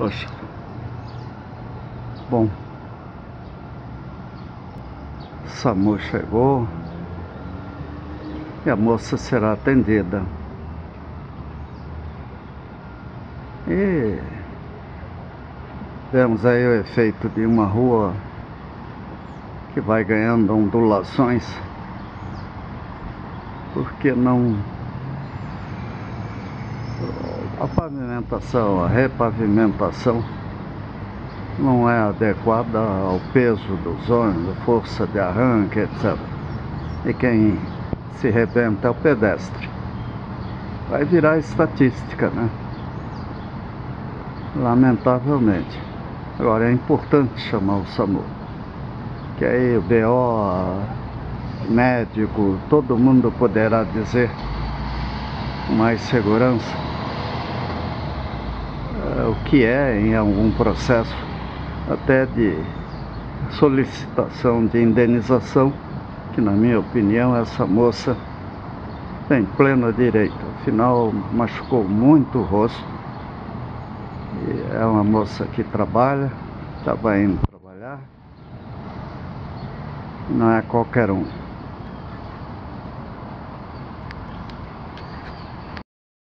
Poxa. Bom. SAMU chegou. E a moça será atendida. E vemos aí o efeito de uma rua que vai ganhando ondulações. Porque não a pavimentação, a repavimentação não é adequada ao peso dos ônibus, força de arranque, etc. E quem se rebenta é o pedestre. Vai virar estatística, né? Lamentavelmente. Agora é importante chamar o SAMU. Que aí o BO, médico, todo mundo poderá dizer com mais segurança o que é em algum processo até de solicitação de indenização, que na minha opinião essa moça tem pleno direito, afinal machucou muito o rosto. E é uma moça que trabalha, estava indo trabalhar, não é qualquer um.